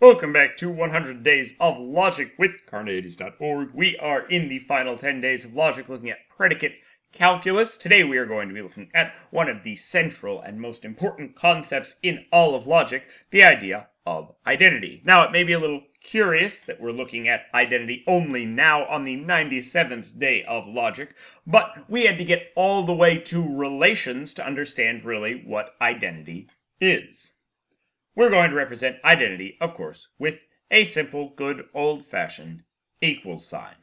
Welcome back to 100 Days of Logic with Carneades.org. We are in the final 10 days of logic looking at predicate calculus. Today we are going to be looking at one of the central and most important concepts in all of logic, the idea of identity. Now, it may be a little curious that we're looking at identity only now on the 97th day of logic, but we had to get all the way to relations to understand really what identity is. We're going to represent identity, of course, with a simple, good, old-fashioned equals sign.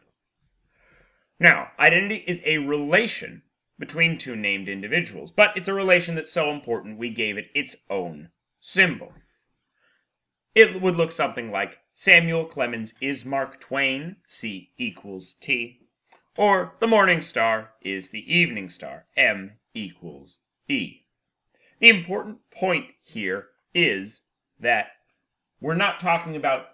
Now, identity is a relation between two named individuals, but it's a relation that's so important we gave it its own symbol. It would look something like Samuel Clemens is Mark Twain, C equals T, or the morning star is the evening star, M equals E. The important point here is that we're not talking about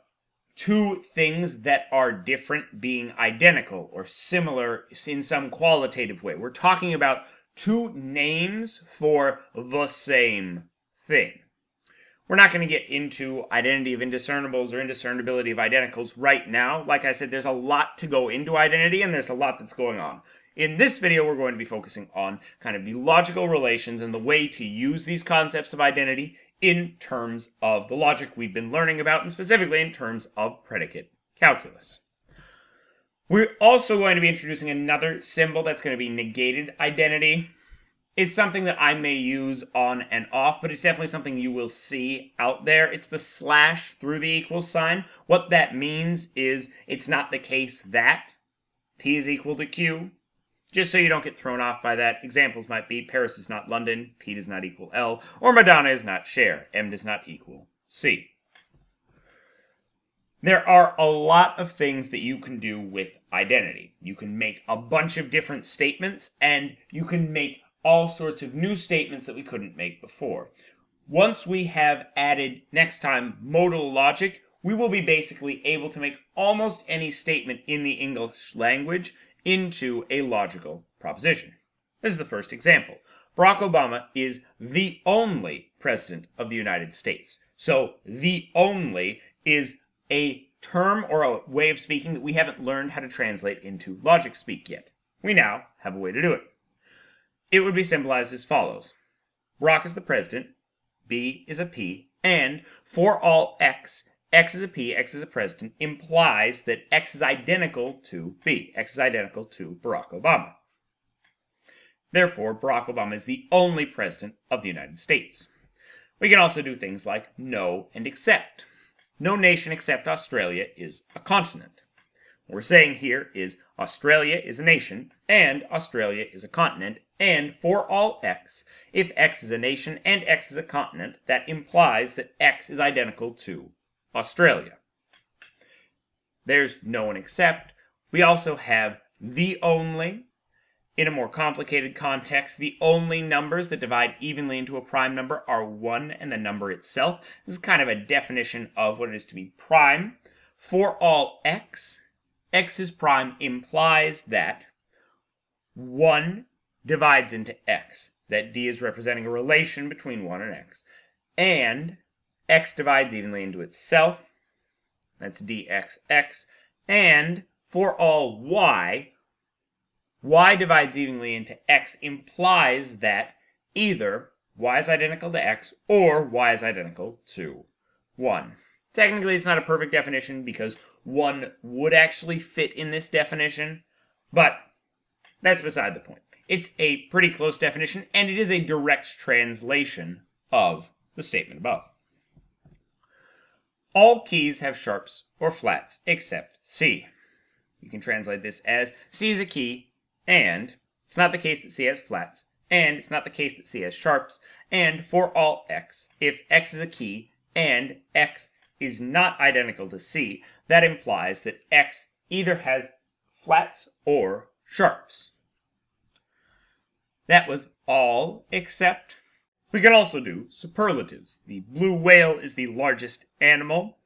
two things that are different being identical or similar in some qualitative way. We're talking about two names for the same thing. We're not going to get into identity of indiscernibles or indiscernibility of identicals right now. Like I said, there's a lot to go into identity and there's a lot that's going on. In this video, we're going to be focusing on kind of the logical relations and the way to use these concepts of identity in terms of the logic we've been learning about, and specifically in terms of predicate calculus. We're also going to be introducing another symbol that's going to be negated identity. It's something that I may use on and off, but it's definitely something you will see out there. It's the slash through the equal sign. What that means is it's not the case that P is equal to Q, just so you don't get thrown off by that, examples might be Paris is not London, P does not equal L, or Madonna is not Cher, M does not equal C. There are a lot of things that you can do with identity. You can make a bunch of different statements, and you can make all sorts of new statements that we couldn't make before. Once we have added, next time, modal logic, we will be basically able to make almost any statement in the English language into a logical proposition. This is the first example. Barack Obama is the only president of the United States. So, the only is a term or a way of speaking that we haven't learned how to translate into logic speak yet. We now have a way to do it. It would be symbolized as follows Barack is the president, B is a P, and for all X, x is a p, x is a president, implies that x is identical to b. x is identical to Barack Obama. Therefore, Barack Obama is the only president of the United States. We can also do things like no and except. No nation except Australia is a continent. What we're saying here is Australia is a nation, and Australia is a continent, and for all x, if x is a nation and x is a continent, that implies that x is identical to Australia. There's no one except. We also have the only. In a more complicated context, the only numbers that divide evenly into a prime number are 1 and the number itself. This is kind of a definition of what it is to be prime. For all x, x is prime implies that 1 divides into x, that d is representing a relation between 1 and x, and x divides evenly into itself. That's dxx. And for all y, y divides evenly into x implies that either y is identical to x or y is identical to 1. Technically, it's not a perfect definition because 1 would actually fit in this definition, but that's beside the point. It's a pretty close definition, and it is a direct translation of the statement above. All keys have sharps or flats except C. You can translate this as C is a key, and it's not the case that C has flats, and it's not the case that C has sharps, and for all x, if x is a key and x is not identical to C, that implies that x either has flats or sharps. That was all except we can also do superlatives. The blue whale is the largest animal.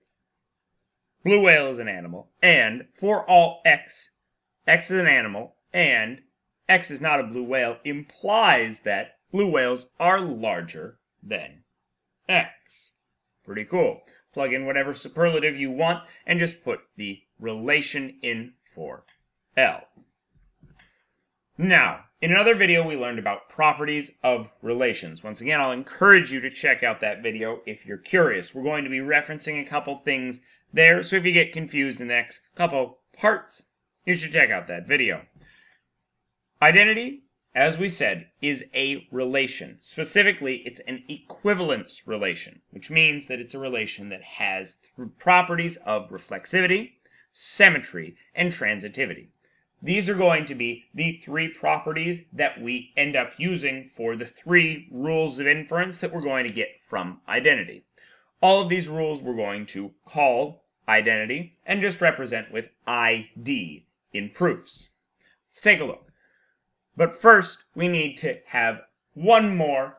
Blue whale is an animal. And for all x, x is an animal, and x is not a blue whale implies that blue whales are larger than x. Pretty cool. plug in whatever superlative you want, and just put the relation in for L. Now, in another video, we learned about properties of relations. Once again, I'll encourage you to check out that video if you're curious. We're going to be referencing a couple things there, so if you get confused in the next couple parts, you should check out that video. Identity, as we said, is a relation. Specifically, it's an equivalence relation, which means that it's a relation that has properties of reflexivity, symmetry, and transitivity. These are going to be the three properties that we end up using for the three rules of inference that we're going to get from identity. All of these rules we're going to call identity and just represent with ID in proofs. Let's take a look. But first, we need to have one more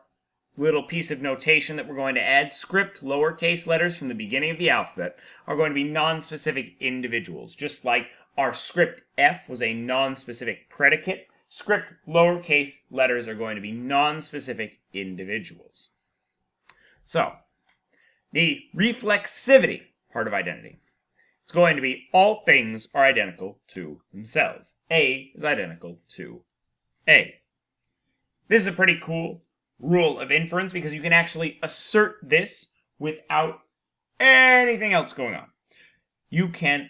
little piece of notation that we're going to add. Script lowercase letters from the beginning of the alphabet are going to be non-specific individuals, just like our script F was a non-specific predicate. Script lowercase letters are going to be non-specific individuals. So, the reflexivity part of identity is going to be all things are identical to themselves. A is identical to A. This is a pretty cool rule of inference because you can actually assert this without anything else going on. You can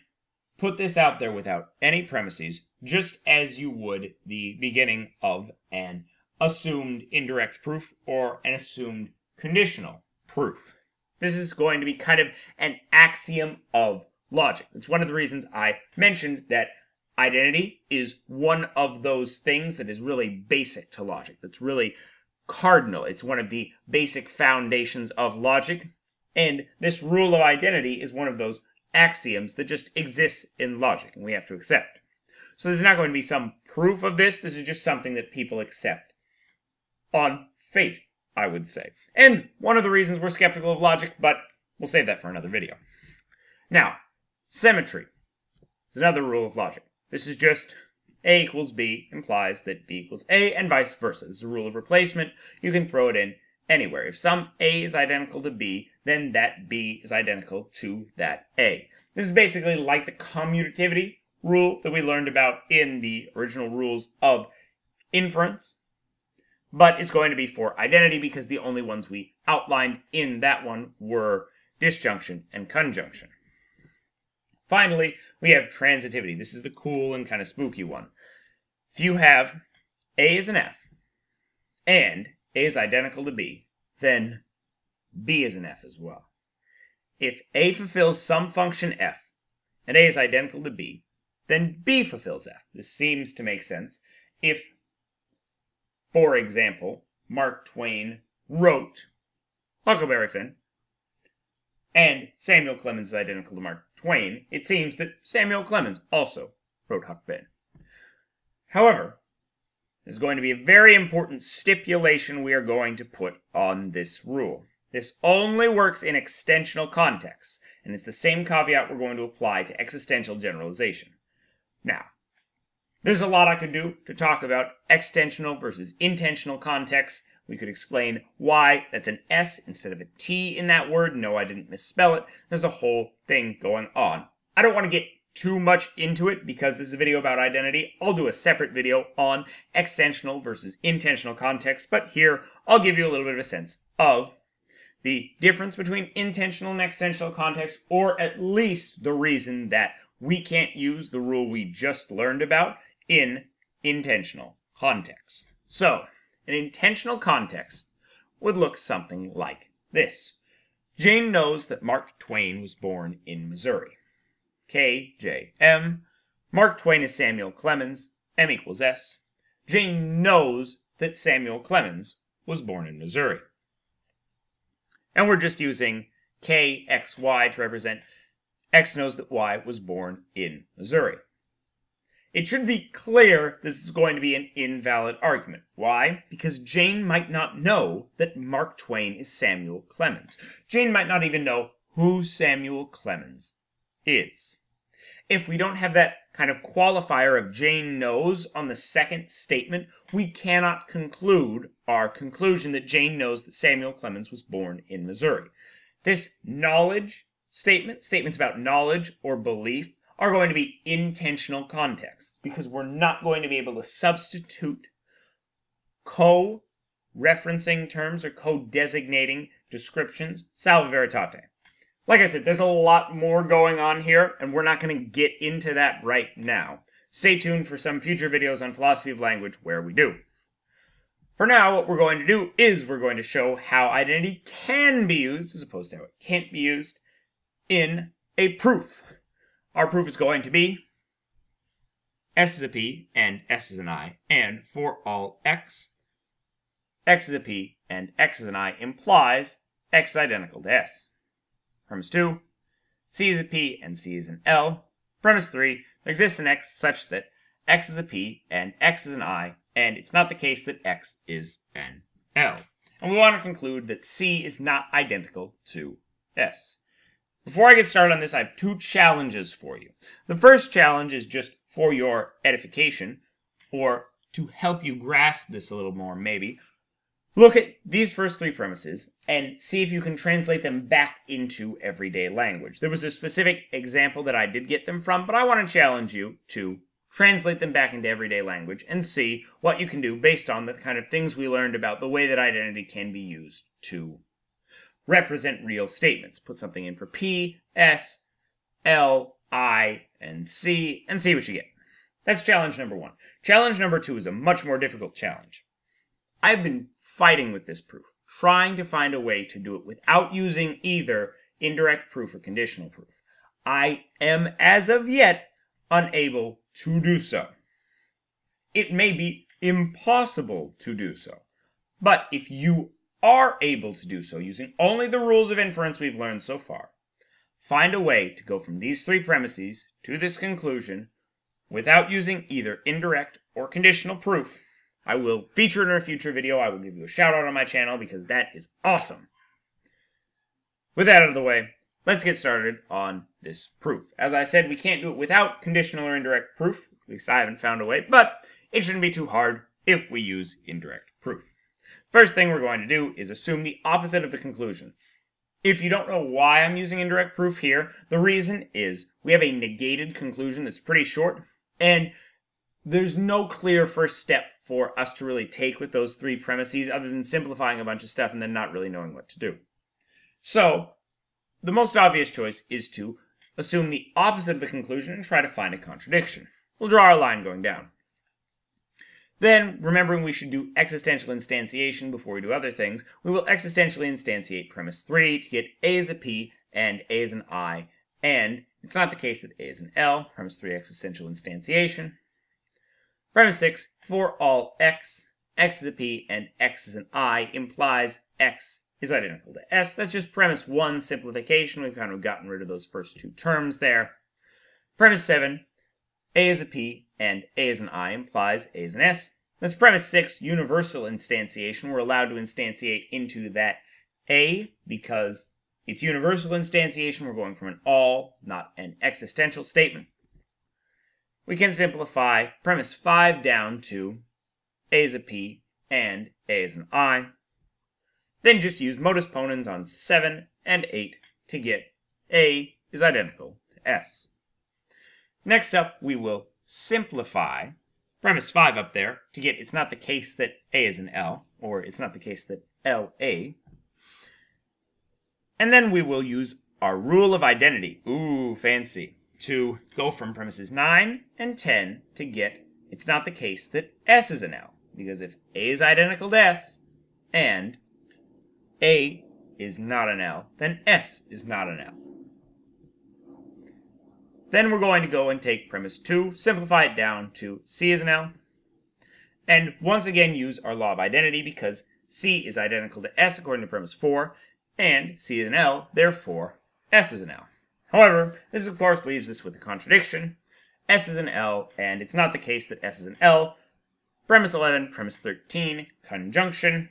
put this out there without any premises, just as you would the beginning of an assumed indirect proof or an assumed conditional proof. This is going to be kind of an axiom of logic. It's one of the reasons I mentioned that identity is one of those things that is really basic to logic, that's really cardinal. It's one of the basic foundations of logic. And this rule of identity is one of those axioms that just exists in logic and we have to accept. So there's not going to be some proof of this. This is just something that people accept on faith, I would say. And one of the reasons we're skeptical of logic, but we'll save that for another video. Now, symmetry is another rule of logic. This is just A equals B implies that B equals A and vice versa. This is a rule of replacement. You can throw it in anywhere. If some A is identical to B, then that B is identical to that A. This is basically like the commutativity rule that we learned about in the original rules of inference, but it's going to be for identity because the only ones we outlined in that one were disjunction and conjunction. Finally, we have transitivity. This is the cool and kind of spooky one. If you have A is an F, and A is identical to B, then B is an F as well. If A fulfills some function F, and A is identical to B, then B fulfills F. This seems to make sense. If, for example, Mark Twain wrote Huckleberry Finn, and Samuel Clemens is identical to Mark Twain, it seems that Samuel Clemens also wrote Huck Finn. However, there's going to be a very important stipulation we are going to put on this rule. This only works in extensional contexts, and it's the same caveat we're going to apply to existential generalization. Now, there's a lot I could do to talk about extensional versus intensional contexts, we could explain why that's an S instead of a T in that word. No, I didn't misspell it. There's a whole thing going on. I don't want to get too much into it because this is a video about identity. I'll do a separate video on extensional versus intensional context, but here I'll give you a little bit of a sense of the difference between intensional and extensional context, or at least the reason that we can't use the rule we just learned about in intensional context. So, an intensional context would look something like this. Jane knows that Mark Twain was born in Missouri. K, J, M. Mark Twain is Samuel Clemens. M equals S. Jane knows that Samuel Clemens was born in Missouri. And we're just using K, X, Y to represent X knows that Y was born in Missouri. It should be clear this is going to be an invalid argument. Why? Because Jane might not know that Mark Twain is Samuel Clemens. Jane might not even know who Samuel Clemens is. If we don't have that kind of qualifier of Jane knows on the second statement, we cannot conclude our conclusion that Jane knows that Samuel Clemens was born in Missouri. This knowledge statement, statements about knowledge or belief, are going to be intensional contexts because we're not going to be able to substitute co referencing terms or co designating descriptions salva veritate. Like I said, there's a lot more going on here, and we're not going to get into that right now. Stay tuned for some future videos on philosophy of language where we do. For now, what we're going to do is we're going to show how identity can be used as opposed to how it can't be used in a proof. Our proof is going to be S is a P and S is an I, and for all X, X is a P and X is an I implies X is identical to S. Premise 2, C is a P and C is an L. Premise 3, there exists an X such that X is a P and X is an I, and it's not the case that X is an L. And we want to conclude that C is not identical to S. Before I get started on this, I have two challenges for you. The first challenge is just for your edification, or to help you grasp this a little more, maybe. Look at these first three premises and see if you can translate them back into everyday language. There was a specific example that I did get them from, but I want to challenge you to translate them back into everyday language and see what you can do based on the kind of things we learned about the way that identity can be used to represent real statements. Put something in for P, S, L, I, and C, and see what you get. That's challenge number one. Challenge number two is a much more difficult challenge. I've been fighting with this proof, trying to find a way to do it without using either indirect proof or conditional proof. I am, as of yet, unable to do so. It may be impossible to do so. But if you are able to do so using only the rules of inference we've learned so far, find a way to go from these three premises to this conclusion without using either indirect or conditional proof, I will feature it in a future video. I will give you a shout out on my channel because that is awesome. With that out of the way, let's get started on this proof. As I said, we can't do it without conditional or indirect proof. At least I haven't found a way, but it shouldn't be too hard if we use indirect proof. First thing we're going to do is assume the opposite of the conclusion. If you don't know why I'm using indirect proof here, the reason is we have a negated conclusion that's pretty short, and there's no clear first step for us to really take with those three premises other than simplifying a bunch of stuff and then not really knowing what to do. So, the most obvious choice is to assume the opposite of the conclusion and try to find a contradiction. We'll draw our line going down. Then, remembering we should do existential instantiation before we do other things, we will existentially instantiate premise 3 to get A as a P and A as an I, and it's not the case that A is an L, premise 3 existential instantiation. Premise 6, for all x, x is a P and x is an I implies x is identical to S. That's just premise 1 simplification. We've kind of gotten rid of those first two terms there. Premise 7, A is a P and A is an I implies A is an S. That's premise 6, universal instantiation. We're allowed to instantiate into that A because it's universal instantiation. We're going from an all, not an existential statement. We can simplify premise 5 down to A is a P and A is an I. Then just use modus ponens on 7 and 8 to get A is identical to S. Next up, we will simplify premise 5 up there to get it's not the case that A is an L, or it's not the case that LA. And then we will use our rule of identity. Ooh, fancy. To go from premises 9 and 10 to get it's not the case that S is an L. Because if A is identical to S, and A is not an L, then S is not an L. Then we're going to go and take premise 2, simplify it down to C is an L, and once again use our law of identity because C is identical to S according to premise 4, and C is an L, therefore S is an L. However, this of course leaves us with a contradiction. S is an L, and it's not the case that S is an L. Premise 11, premise 13, conjunction.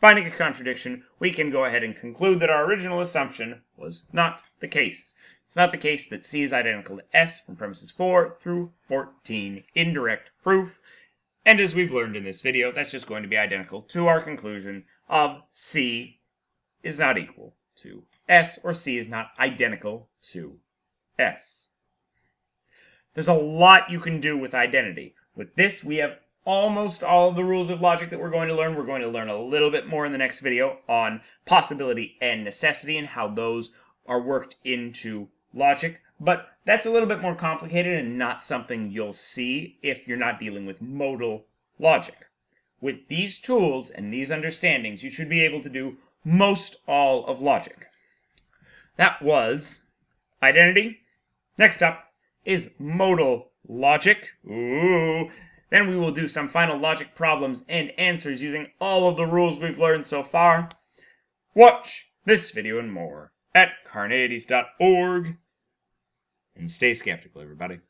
Finding a contradiction, we can go ahead and conclude that our original assumption was not the case. It's not the case that C is identical to S from premises 4 through 14, indirect proof. And as we've learned in this video, that's just going to be identical to our conclusion of C is not equal to S or C is not identical to S. There's a lot you can do with identity. With this, we have almost all of the rules of logic that we're going to learn. We're going to learn a little bit more in the next video on possibility and necessity and how those are worked into logic. But that's a little bit more complicated and not something you'll see if you're not dealing with modal logic. With these tools and these understandings, you should be able to do most all of logic. That was identity. Next up is modal logic. Ooh. Then we will do some final logic problems and answers using all of the rules we've learned so far. Watch this video and more at carneades.org. And stay skeptical, everybody.